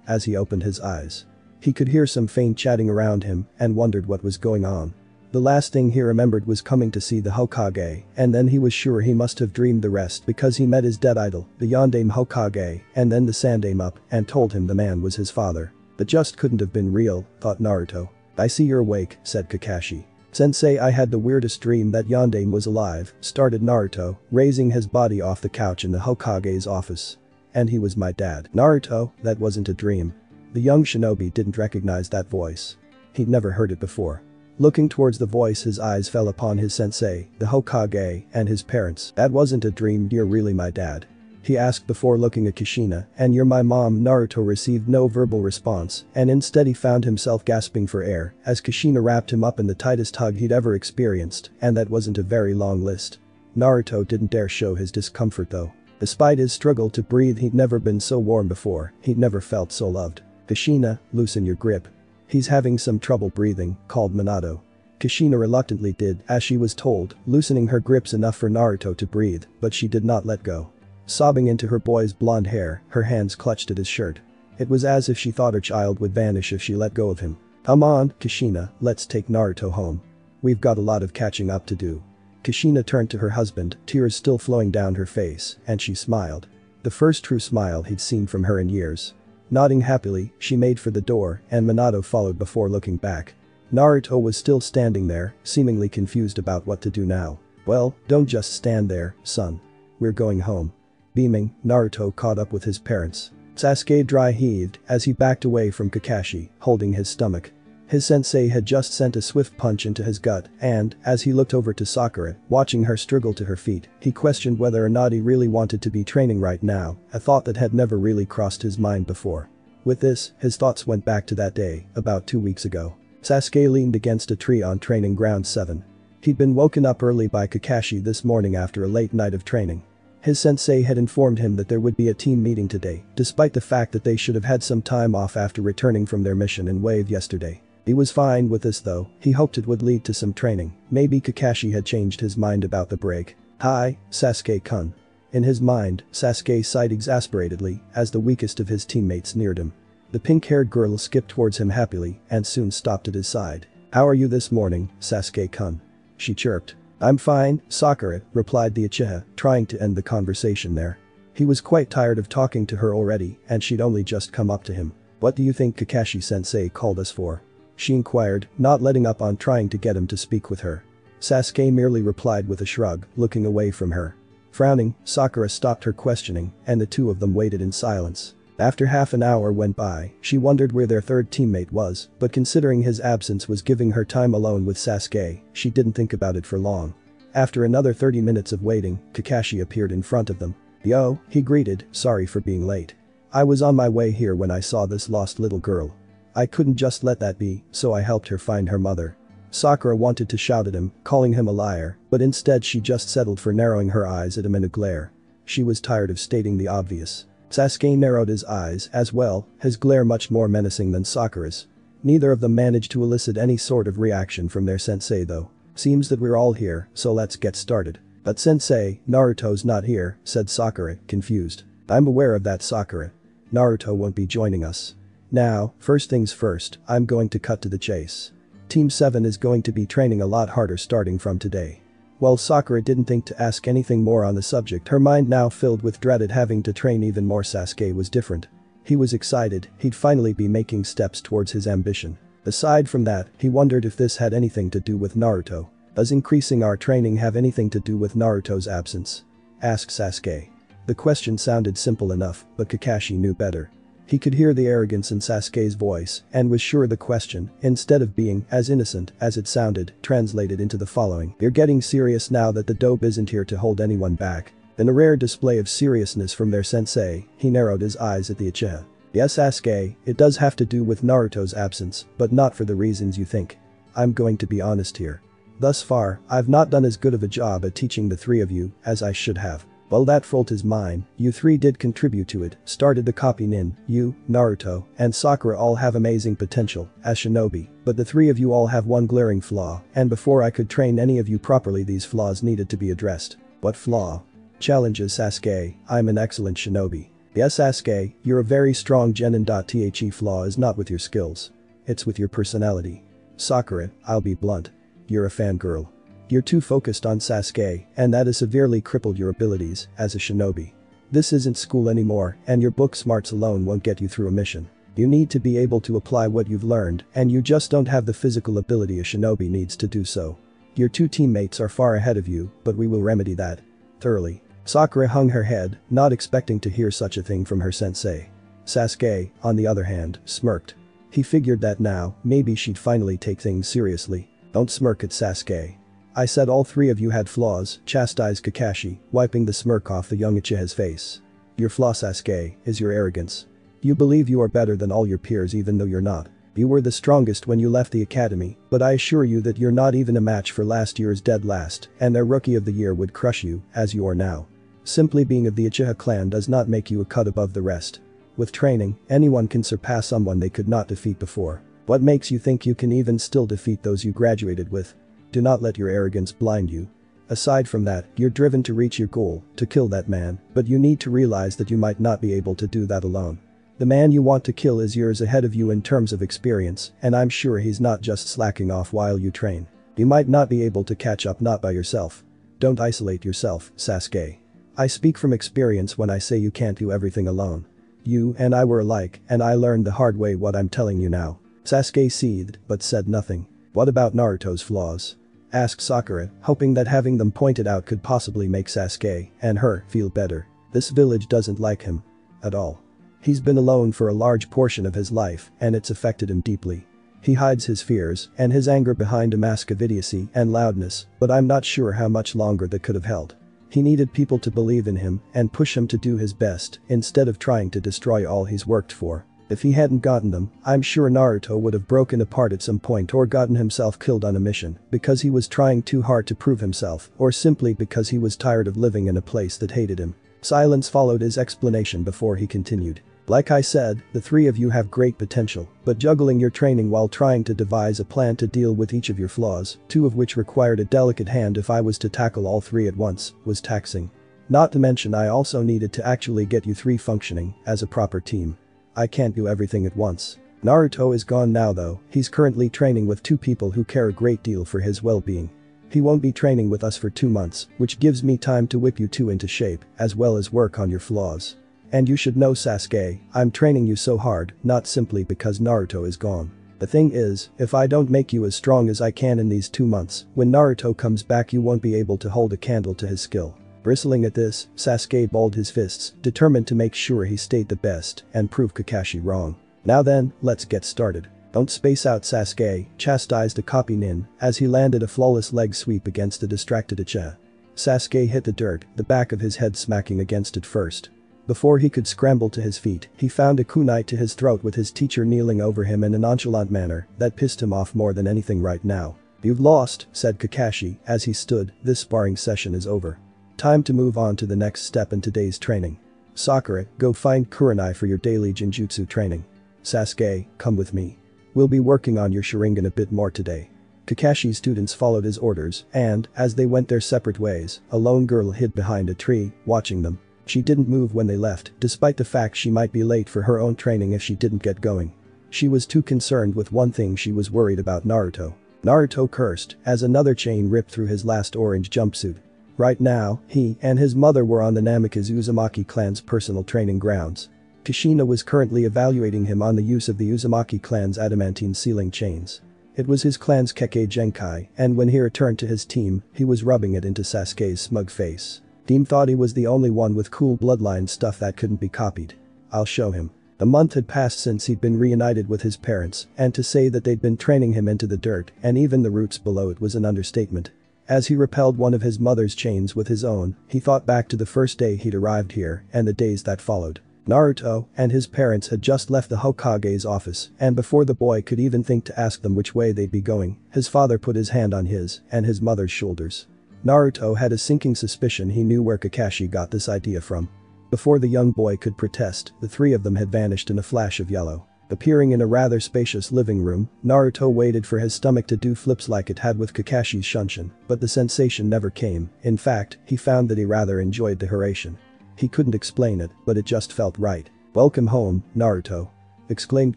as he opened his eyes. He could hear some faint chatting around him and wondered what was going on. The last thing he remembered was coming to see the Hokage, and then he was sure he must have dreamed the rest because he met his dead idol, the Yondaime Hokage, and then the Sandaime up and told him the man was his father. That just couldn't have been real, thought Naruto. I see you're awake, said Kakashi. Sensei I had the weirdest dream that Yondaime was alive, started Naruto, raising his body off the couch in the Hokage's office. And he was my dad. Naruto, that wasn't a dream. The young shinobi didn't recognize that voice. He'd never heard it before. Looking towards the voice his eyes fell upon his sensei, the Hokage, and his parents. That wasn't a dream you're really my dad. He asked before looking at Kushina, and you're my mom Naruto received no verbal response and instead he found himself gasping for air as Kushina wrapped him up in the tightest hug he'd ever experienced and that wasn't a very long list. Naruto didn't dare show his discomfort though. Despite his struggle to breathe he'd never been so warm before, he'd never felt so loved. Kushina, loosen your grip. He's having some trouble breathing, called Minato. Kushina reluctantly did as she was told, loosening her grips enough for Naruto to breathe, but she did not let go. Sobbing into her boy's blonde hair, her hands clutched at his shirt. It was as if she thought her child would vanish if she let go of him. Come on, Kushina, let's take Naruto home. We've got a lot of catching up to do. Kushina turned to her husband, tears still flowing down her face, and she smiled. The first true smile he'd seen from her in years. Nodding happily, she made for the door and Minato followed before looking back. Naruto was still standing there, seemingly confused about what to do now. Well, don't just stand there, son. We're going home. Beaming, Naruto caught up with his parents. Sasuke dry heaved as he backed away from Kakashi, holding his stomach. His sensei had just sent a swift punch into his gut and, as he looked over to Sakura, watching her struggle to her feet, he questioned whether or not he really wanted to be training right now, a thought that had never really crossed his mind before. With this, his thoughts went back to that day, about two weeks ago. Sasuke leaned against a tree on training ground 7. He'd been woken up early by Kakashi this morning after a late night of training. His sensei had informed him that there would be a team meeting today, despite the fact that they should have had some time off after returning from their mission in Wave yesterday. He was fine with this though, he hoped it would lead to some training, maybe Kakashi had changed his mind about the break. Hi, Sasuke-kun. In his mind, Sasuke sighed exasperatedly as the weakest of his teammates neared him. The pink-haired girl skipped towards him happily and soon stopped at his side. How are you this morning, Sasuke-kun? She chirped. I'm fine, Sakura, replied the Uchiha, trying to end the conversation there. He was quite tired of talking to her already and she'd only just come up to him. What do you think Kakashi-sensei called us for? She inquired, not letting up on trying to get him to speak with her. Sasuke merely replied with a shrug, looking away from her. Frowning, Sakura stopped her questioning and the two of them waited in silence. After half an hour went by, she wondered where their third teammate was, but considering his absence was giving her time alone with Sasuke, she didn't think about it for long. After another 30 minutes of waiting, Kakashi appeared in front of them. Yo, he greeted, sorry for being late. I was on my way here when I saw this lost little girl. I couldn't just let that be, so I helped her find her mother. Sakura wanted to shout at him, calling him a liar, but instead she just settled for narrowing her eyes at him in a glare. She was tired of stating the obvious. Sasuke narrowed his eyes as well, his glare much more menacing than Sakura's. Neither of them managed to elicit any sort of reaction from their sensei though. Seems that we're all here, so let's get started. But sensei, Naruto's not here, said Sakura, confused. I'm aware of that Sakura. Naruto won't be joining us. Now, first things first, I'm going to cut to the chase. Team 7 is going to be training a lot harder starting from today. While Sakura didn't think to ask anything more on the subject her mind now filled with dread at having to train even more Sasuke was different. He was excited, he'd finally be making steps towards his ambition. Aside from that, he wondered if this had anything to do with Naruto. Does increasing our training have anything to do with Naruto's absence? Asked Sasuke. The question sounded simple enough, but Kakashi knew better. He could hear the arrogance in Sasuke's voice and was sure the question, instead of being as innocent as it sounded, translated into the following. You're getting serious now that the dope isn't here to hold anyone back. In a rare display of seriousness from their sensei, he narrowed his eyes at the Uchiha. Yes Sasuke, it does have to do with Naruto's absence, but not for the reasons you think. I'm going to be honest here. Thus far, I've not done as good of a job at teaching the three of you as I should have. Well that fault is mine, you three did contribute to it, started the copy nin, you, Naruto, and Sakura all have amazing potential, as shinobi, but the three of you all have one glaring flaw, and before I could train any of you properly these flaws needed to be addressed. What flaw? Challenges Sasuke, I'm an excellent shinobi. Yes Sasuke, you're a very strong genin. The flaw is not with your skills. It's with your personality. Sakura, I'll be blunt. You're a fangirl. You're too focused on Sasuke, and that has severely crippled your abilities as a shinobi. This isn't school anymore, and your book smarts alone won't get you through a mission. You need to be able to apply what you've learned, and you just don't have the physical ability a shinobi needs to do so. Your two teammates are far ahead of you, but we will remedy that. Thoroughly. Sakura hung her head, not expecting to hear such a thing from her sensei. Sasuke, on the other hand, smirked. He figured that now, maybe she'd finally take things seriously. Don't smirk at Sasuke. I said all three of you had flaws, chastised Kakashi, wiping the smirk off the young Uchiha's face. Your flaw Sasuke, is your arrogance. You believe you are better than all your peers even though you're not. You were the strongest when you left the academy, but I assure you that you're not even a match for last year's dead last, and their rookie of the year would crush you, as you are now. Simply being of the Uchiha clan does not make you a cut above the rest. With training, anyone can surpass someone they could not defeat before. What makes you think you can even still defeat those you graduated with? Do not let your arrogance blind you. Aside from that, you're driven to reach your goal, to kill that man, but you need to realize that you might not be able to do that alone. The man you want to kill is years ahead of you in terms of experience, and I'm sure he's not just slacking off while you train. You might not be able to catch up not by yourself. Don't isolate yourself, Sasuke. I speak from experience when I say you can't do everything alone. You and I were alike, and I learned the hard way what I'm telling you now. Sasuke seethed, but said nothing. What about Naruto's flaws? Asked Sakura, hoping that having them pointed out could possibly make Sasuke and her feel better. This village doesn't like him. At all. He's been alone for a large portion of his life and it's affected him deeply. He hides his fears and his anger behind a mask of idiocy and loudness, but I'm not sure how much longer that could have held. He needed people to believe in him and push him to do his best instead of trying to destroy all he's worked for. If he hadn't gotten them, I'm sure Naruto would have broken apart at some point or gotten himself killed on a mission because he was trying too hard to prove himself or simply because he was tired of living in a place that hated him. Silence followed his explanation before he continued. Like I said, the three of you have great potential, but juggling your training while trying to devise a plan to deal with each of your flaws, two of which required a delicate hand if I was to tackle all three at once, was taxing. Not to mention I also needed to actually get you three functioning as a proper team. I can't do everything at once. Naruto is gone now though, he's currently training with two people who care a great deal for his well-being. He won't be training with us for two months, which gives me time to whip you two into shape, as well as work on your flaws. And you should know Sasuke, I'm training you so hard, not simply because Naruto is gone. The thing is, if I don't make you as strong as I can in these two months, when Naruto comes back you won't be able to hold a candle to his skill. Bristling at this, Sasuke balled his fists, determined to make sure he stayed the best and prove Kakashi wrong. Now then, let's get started. Don't space out Sasuke, chastised a copy nin, as he landed a flawless leg sweep against the distracted Uchiha. Sasuke hit the dirt, the back of his head smacking against it first. Before he could scramble to his feet, he found a kunai to his throat with his teacher kneeling over him in a nonchalant manner that pissed him off more than anything right now. You've lost, said Kakashi as he stood, this sparring session is over. Time to move on to the next step in today's training. Sakura, go find Kurenai for your daily Genjutsu training. Sasuke, come with me. We'll be working on your Sharingan a bit more today. Kakashi's students followed his orders and, as they went their separate ways, a lone girl hid behind a tree, watching them. She didn't move when they left, despite the fact she might be late for her own training if she didn't get going. She was too concerned with one thing she was worried about Naruto. Naruto cursed as another chain ripped through his last orange jumpsuit. Right now, he and his mother were on the Namikaze Uzumaki clan's personal training grounds. Kushina was currently evaluating him on the use of the Uzumaki clan's adamantine sealing chains. It was his clan's Kekkei Genkai, and when he returned to his team, he was rubbing it into Sasuke's smug face. Teme thought he was the only one with cool bloodline stuff that couldn't be copied. I'll show him. A month had passed since he'd been reunited with his parents, and to say that they'd been training him into the dirt and even the roots below it was an understatement. As he repelled one of his mother's chains with his own, he thought back to the first day he'd arrived here and the days that followed. Naruto and his parents had just left the Hokage's office, and before the boy could even think to ask them which way they'd be going, his father put his hand on his and his mother's shoulders. Naruto had a sinking suspicion he knew where Kakashi got this idea from. Before the young boy could protest, the three of them had vanished in a flash of yellow. Appearing in a rather spacious living room, Naruto waited for his stomach to do flips like it had with Kakashi's Shunshin, but the sensation never came, in fact, he found that he rather enjoyed the Hiraishin. He couldn't explain it, but it just felt right. Welcome home, Naruto. Exclaimed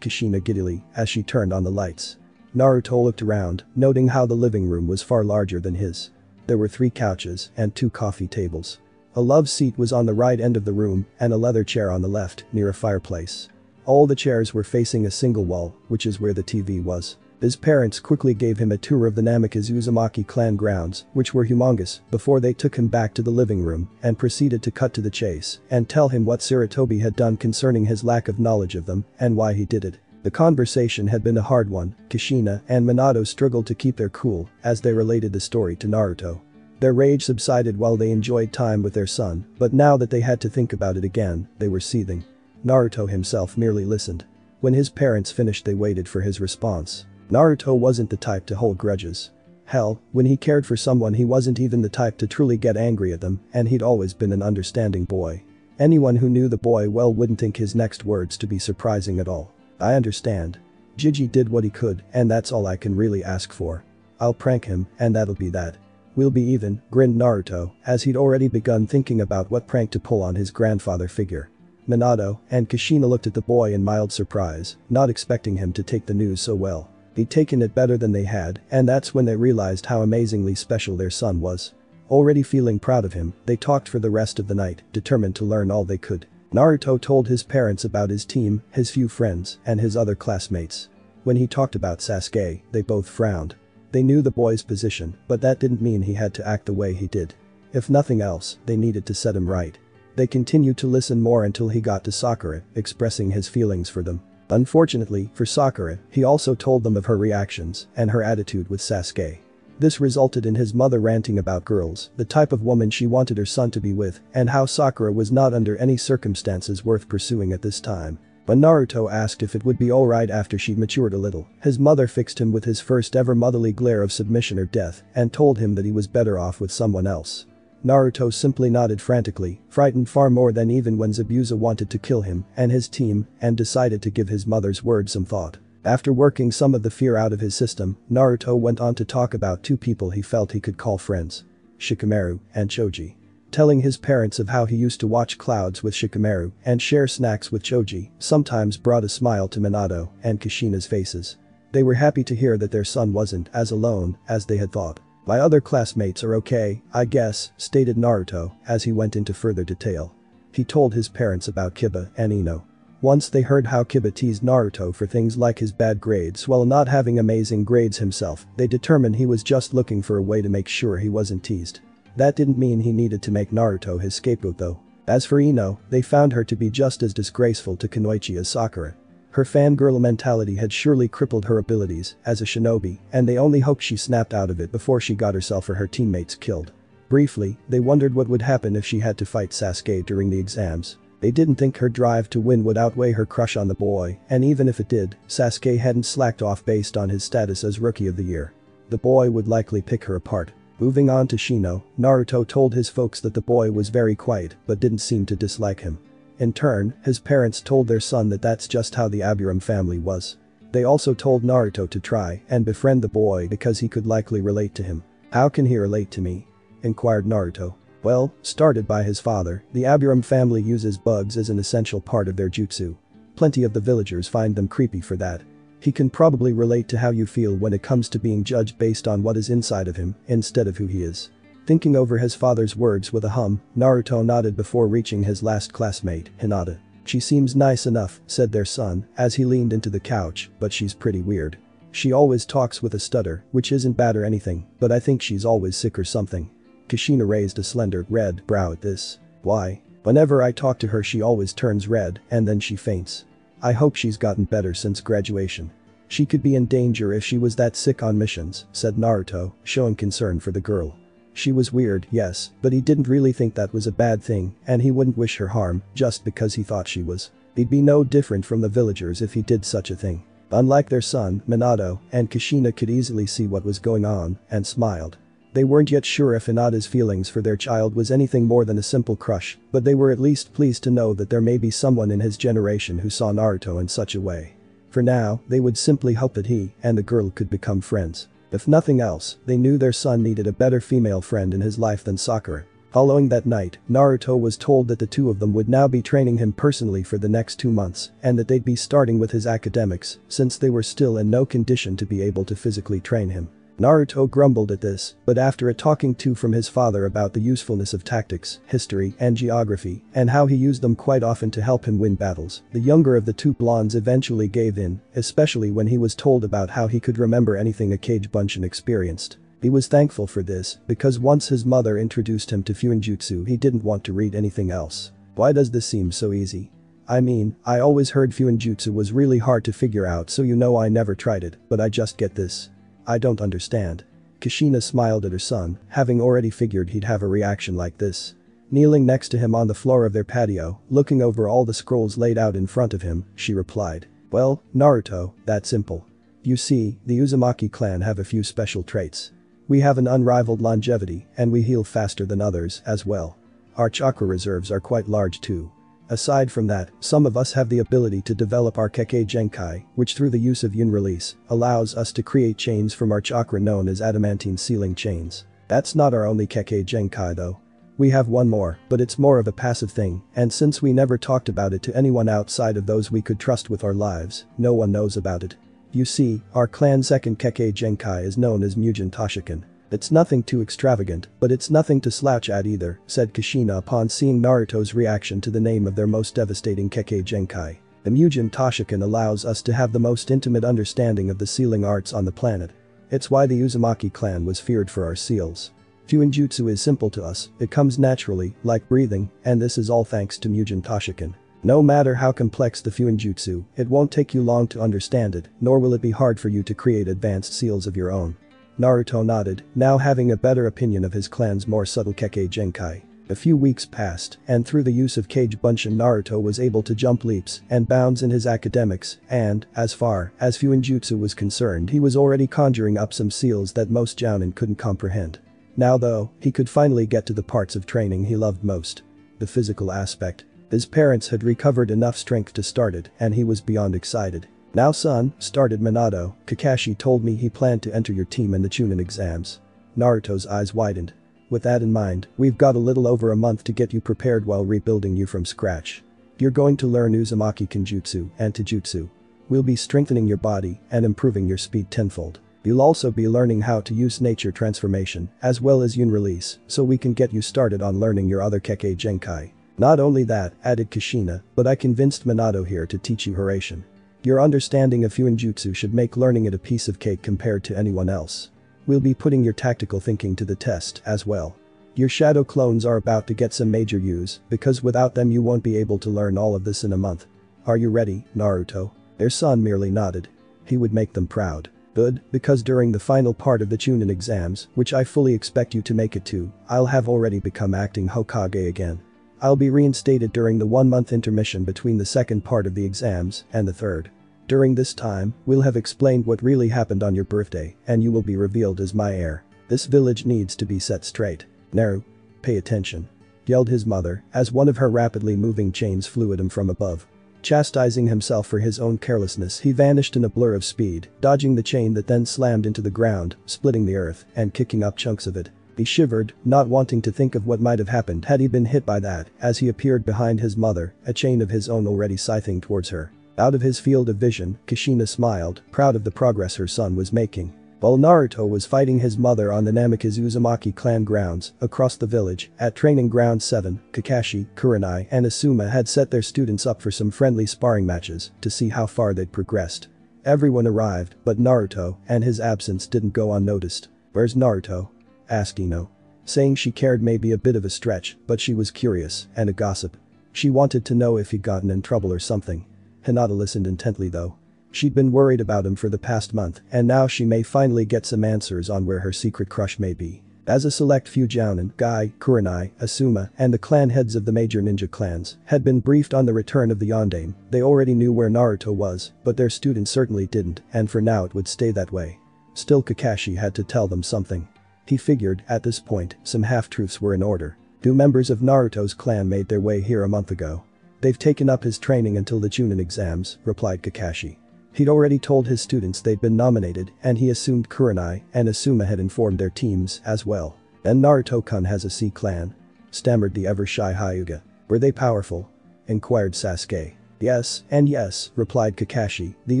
Kushina giddily as she turned on the lights. Naruto looked around, noting how the living room was far larger than his. There were three couches and two coffee tables. A love seat was on the right end of the room and a leather chair on the left, near a fireplace. All the chairs were facing a single wall, which is where the TV was. His parents quickly gave him a tour of the Namikaze Uzumaki clan grounds, which were humongous, before they took him back to the living room and proceeded to cut to the chase and tell him what Sarutobi had done concerning his lack of knowledge of them and why he did it. The conversation had been a hard one, Kushina and Minato struggled to keep their cool as they related the story to Naruto. Their rage subsided while they enjoyed time with their son, but now that they had to think about it again, they were seething. Naruto himself merely listened. When his parents finished they waited for his response. Naruto wasn't the type to hold grudges. Hell, when he cared for someone he wasn't even the type to truly get angry at them and he'd always been an understanding boy. Anyone who knew the boy well wouldn't think his next words to be surprising at all. I understand. Jiji did what he could and that's all I can really ask for. I'll prank him and that'll be that. We'll be even, grinned Naruto, as he'd already begun thinking about what prank to pull on his grandfather figure. Minato and Kushina looked at the boy in mild surprise, not expecting him to take the news so well. He'd taken it better than they had, and that's when they realized how amazingly special their son was. Already feeling proud of him, they talked for the rest of the night, determined to learn all they could. Naruto told his parents about his team, his few friends, and his other classmates. When he talked about Sasuke, they both frowned. They knew the boy's position, but that didn't mean he had to act the way he did. If nothing else, they needed to set him right. They continued to listen more until he got to Sakura, expressing his feelings for them. Unfortunately, for Sakura, he also told them of her reactions and her attitude with Sasuke. This resulted in his mother ranting about girls, the type of woman she wanted her son to be with, and how Sakura was not under any circumstances worth pursuing at this time. When Naruto asked if it would be alright after she matured a little, his mother fixed him with his first ever motherly glare of submission or death and told him that he was better off with someone else. Naruto simply nodded frantically, frightened far more than even when Zabuza wanted to kill him and his team and decided to give his mother's words some thought. After working some of the fear out of his system, Naruto went on to talk about two people he felt he could call friends. Shikamaru and Choji. Telling his parents of how he used to watch clouds with Shikamaru and share snacks with Choji sometimes brought a smile to Minato and Kushina's faces. They were happy to hear that their son wasn't as alone as they had thought. My other classmates are okay, I guess, stated Naruto as he went into further detail. He told his parents about Kiba and Ino. Once they heard how Kiba teased Naruto for things like his bad grades while not having amazing grades himself, they determined he was just looking for a way to make sure he wasn't teased. That didn't mean he needed to make Naruto his scapegoat though. As for Ino, they found her to be just as disgraceful to Kunoichi as Sakura. Her fangirl mentality had surely crippled her abilities as a shinobi, and they only hoped she snapped out of it before she got herself or her teammates killed. Briefly, they wondered what would happen if she had to fight Sasuke during the exams. They didn't think her drive to win would outweigh her crush on the boy, and even if it did, Sasuke hadn't slacked off based on his status as Rookie of the Year. The boy would likely pick her apart. Moving on to Shino, Naruto told his folks that the boy was very quiet but didn't seem to dislike him. In turn, his parents told their son that that's just how the Aburame family was. They also told Naruto to try and befriend the boy because he could likely relate to him. How can he relate to me? inquired Naruto. Well, started by his father, the Aburame family uses bugs as an essential part of their jutsu. Plenty of the villagers find them creepy for that. He can probably relate to how you feel when it comes to being judged based on what is inside of him instead of who he is. Thinking over his father's words with a hum, Naruto nodded before reaching his last classmate, Hinata. She seems nice enough, said their son, as he leaned into the couch, but she's pretty weird. She always talks with a stutter, which isn't bad or anything, but I think she's always sick or something. Kushina raised a slender, red brow at this. Why? Whenever I talk to her she always turns red, and then she faints. I hope she's gotten better since graduation. She could be in danger if she was that sick on missions, said Naruto, showing concern for the girl. She was weird, yes, but he didn't really think that was a bad thing, and he wouldn't wish her harm just because he thought she was. He'd be no different from the villagers if he did such a thing. Unlike their son, Minato, and Kushina could easily see what was going on and smiled. They weren't yet sure if Hinata's feelings for their child was anything more than a simple crush, but they were at least pleased to know that there may be someone in his generation who saw Naruto in such a way. For now, they would simply hope that he and the girl could become friends. If nothing else, they knew their son needed a better female friend in his life than Sakura. Following that night, Naruto was told that the two of them would now be training him personally for the next two months, and that they'd be starting with his academics, since they were still in no condition to be able to physically train him. Naruto grumbled at this, but after a talking to from his father about the usefulness of tactics, history, and geography, and how he used them quite often to help him win battles, the younger of the two blondes eventually gave in, especially when he was told about how he could remember anything a Kage Bunshin experienced. He was thankful for this, because once his mother introduced him to Fuinjutsu he didn't want to read anything else. Why does this seem so easy? I mean, I always heard Fuinjutsu was really hard to figure out so you know I never tried it, but I just get this. I don't understand. Kushina smiled at her son, having already figured he'd have a reaction like this. Kneeling next to him on the floor of their patio, looking over all the scrolls laid out in front of him, she replied. Well, Naruto, that's simple. You see, the Uzumaki clan have a few special traits. We have an unrivaled longevity, and we heal faster than others, as well. Our chakra reserves are quite large too. Aside from that, some of us have the ability to develop our Kekkei Genkai, which through the use of Yin release, allows us to create chains from our chakra known as adamantine sealing chains. That's not our only Kekkei Genkai though. We have one more, but it's more of a passive thing, and since we never talked about it to anyone outside of those we could trust with our lives, no one knows about it. You see, our clan's second Kekkei Genkai is known as Mugen Toshikin. It's nothing too extravagant, but it's nothing to slouch at either, said Kushina upon seeing Naruto's reaction to the name of their most devastating Kekkei Genkai. The Mugen Toshikin allows us to have the most intimate understanding of the sealing arts on the planet. It's why the Uzumaki clan was feared for our seals. Fuinjutsu is simple to us, it comes naturally, like breathing, and this is all thanks to Mugen Toshikin. No matter how complex the Fuinjutsu, it won't take you long to understand it, nor will it be hard for you to create advanced seals of your own. Naruto nodded, now having a better opinion of his clan's more subtle Kekkei Genkai. A few weeks passed, and through the use of Kage Bunshin Naruto was able to jump leaps and bounds in his academics, and, as far as Fuinjutsu was concerned he was already conjuring up some seals that most Jounin couldn't comprehend. Now though, he could finally get to the parts of training he loved most. The physical aspect. His parents had recovered enough strength to start it, and he was beyond excited. Now son, started Minato, Kakashi told me he planned to enter your team in the Chunin exams. Naruto's eyes widened. With that in mind, we've got a little over a month to get you prepared while rebuilding you from scratch. You're going to learn Uzumaki Kenjutsu and Taijutsu. We'll be strengthening your body and improving your speed tenfold. You'll also be learning how to use nature transformation, as well as Yin release, so we can get you started on learning your other Kekkei Genkai. Not only that, added Kushina, but I convinced Minato here to teach you Hiraishin. Your understanding of Fuinjutsu should make learning it a piece of cake compared to anyone else. We'll be putting your tactical thinking to the test as well. Your shadow clones are about to get some major use, because without them you won't be able to learn all of this in a month. Are you ready, Naruto? Their son merely nodded. He would make them proud. Good, because during the final part of the Chunin exams, which I fully expect you to make it to, I'll have already become acting Hokage again. I'll be reinstated during the one month intermission between the second part of the exams and the third. During this time, we'll have explained what really happened on your birthday and you will be revealed as my heir. This village needs to be set straight. Naru. Pay attention. Yelled his mother as one of her rapidly moving chains flew at him from above. Chastising himself for his own carelessness he vanished in a blur of speed, dodging the chain that then slammed into the ground, splitting the earth and kicking up chunks of it. He shivered, not wanting to think of what might have happened had he been hit by that, as he appeared behind his mother, a chain of his own already scything towards her. Out of his field of vision, Kushina smiled, proud of the progress her son was making. While Naruto was fighting his mother on the Namikaze Uzumaki clan grounds, across the village, at Training Ground 7, Kakashi, Kurenai and Asuma had set their students up for some friendly sparring matches to see how far they'd progressed. Everyone arrived, but Naruto, and his absence didn't go unnoticed. Where's Naruto? asked Ino. Saying she cared may be a bit of a stretch, but she was curious and a gossip. She wanted to know if he'd gotten in trouble or something. Hinata listened intently though. She'd been worried about him for the past month and now she may finally get some answers on where her secret crush may be. As a select few Jounin, Guy, Kurenai, Asuma, and the clan heads of the major ninja clans had been briefed on the return of the Yondaime, they already knew where Naruto was, but their students certainly didn't, and for now it would stay that way. Still Kakashi had to tell them something. He figured, at this point, some half-truths were in order. Two members of Naruto's clan made their way here a month ago. They've taken up his training until the Chunin exams, replied Kakashi. He'd already told his students they'd been nominated and he assumed Kurenai and Asuma had informed their teams as well. And Naruto-kun has a C clan. Stammered the ever-shy Hyuga. Were they powerful? Inquired Sasuke. Yes, and yes, replied Kakashi, the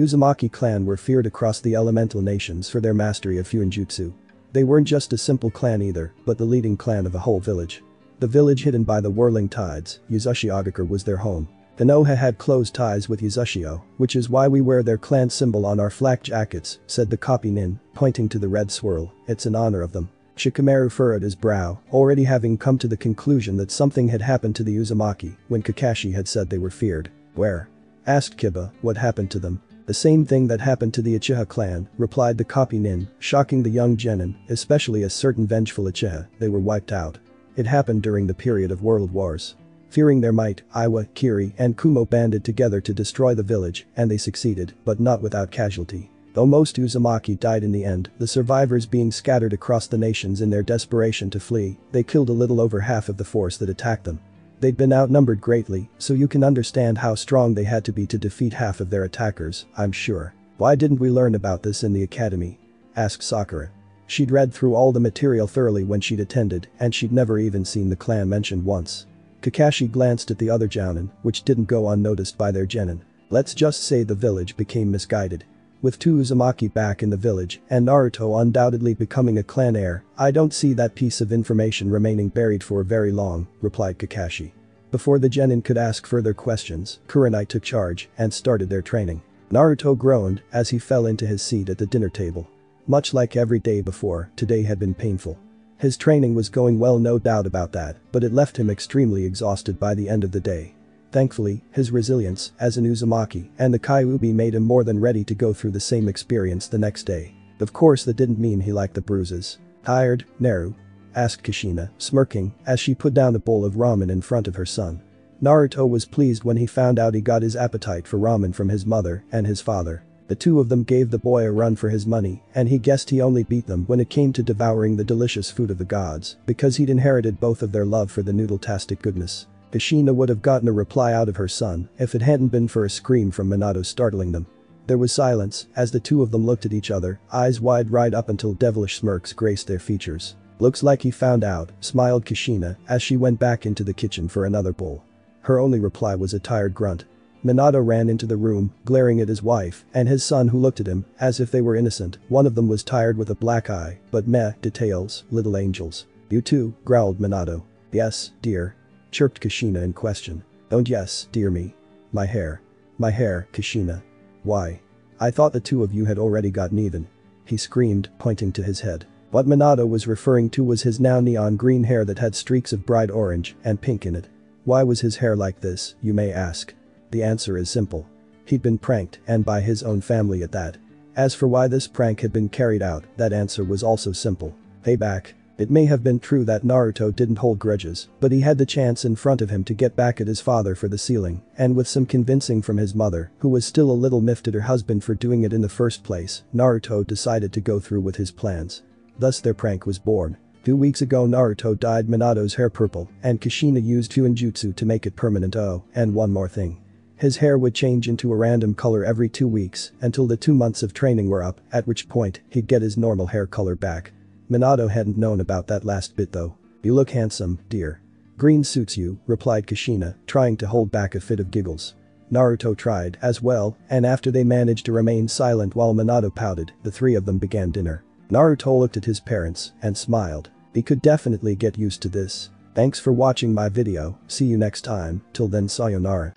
Uzumaki clan were feared across the elemental nations for their mastery of Fuinjutsu. They weren't just a simple clan either, but the leading clan of a whole village. The village hidden by the whirling tides, Uzushiogakure was their home. The Noha had close ties with Uzushio, which is why we wear their clan symbol on our flak jackets, said the copy nin, pointing to the red swirl, it's in honor of them. Shikamaru furrowed his brow, already having come to the conclusion that something had happened to the Uzumaki when Kakashi had said they were feared. Where? Asked Kiba, what happened to them? The same thing that happened to the Uchiha clan, replied the copy nin, shocking the young genin, especially a certain vengeful Uchiha, they were wiped out. It happened during the period of world wars. Fearing their might, Iwa, Kiri, and Kumo banded together to destroy the village, and they succeeded, but not without casualty. Though most Uzumaki died in the end, the survivors being scattered across the nations in their desperation to flee, they killed a little over half of the force that attacked them. They'd been outnumbered greatly, so you can understand how strong they had to be to defeat half of their attackers, I'm sure. Why didn't we learn about this in the academy? Asked Sakura. She'd read through all the material thoroughly when she'd attended, and she'd never even seen the clan mentioned once. Kakashi glanced at the other Jounin, which didn't go unnoticed by their genin. Let's just say the village became misguided. With two Uzumaki back in the village and Naruto undoubtedly becoming a clan heir, I don't see that piece of information remaining buried for very long, replied Kakashi. Before the genin could ask further questions, Kurenai took charge and started their training. Naruto groaned as he fell into his seat at the dinner table. Much like every day before, today had been painful. His training was going well no doubt about that, but it left him extremely exhausted by the end of the day. Thankfully, his resilience as an Uzumaki and the Kyuubi made him more than ready to go through the same experience the next day. Of course that didn't mean he liked the bruises. Tired, Naru? asked Kushina, smirking as she put down the bowl of ramen in front of her son. Naruto was pleased when he found out he got his appetite for ramen from his mother and his father. The two of them gave the boy a run for his money and he guessed he only beat them when it came to devouring the delicious food of the gods because he'd inherited both of their love for the noodle-tastic goodness. Kushina would have gotten a reply out of her son if it hadn't been for a scream from Minato startling them. There was silence as the two of them looked at each other, eyes wide right up until devilish smirks graced their features. Looks like he found out, smiled Kushina as she went back into the kitchen for another bowl. Her only reply was a tired grunt. Minato ran into the room, glaring at his wife and his son who looked at him as if they were innocent, one of them was tired with a black eye, but meh, details, little angels. You too, growled Minato. Yes, dear, chirped Kushina in question. Don't yes, dear me. My hair. My hair, Kushina. Why? I thought the two of you had already gotten even. He screamed, pointing to his head. What Minato was referring to was his now neon green hair that had streaks of bright orange and pink in it. Why was his hair like this, you may ask? The answer is simple. He'd been pranked, and by his own family at that. As for why this prank had been carried out, that answer was also simple. Payback. It may have been true that Naruto didn't hold grudges, but he had the chance in front of him to get back at his father for the sealing, and with some convincing from his mother, who was still a little miffed at her husband for doing it in the first place, Naruto decided to go through with his plans. Thus their prank was born. Two weeks ago Naruto dyed Minato's hair purple, and Kushina used Fuinjutsu to make it permanent oh, and one more thing. His hair would change into a random color every two weeks until the two months of training were up, at which point he'd get his normal hair color back. Minato hadn't known about that last bit though. You look handsome, dear. Green suits you, replied Kushina, trying to hold back a fit of giggles. Naruto tried as well, and after they managed to remain silent while Minato pouted, the three of them began dinner. Naruto looked at his parents and smiled. He could definitely get used to this. Thanks for watching my video, see you next time, till then sayonara.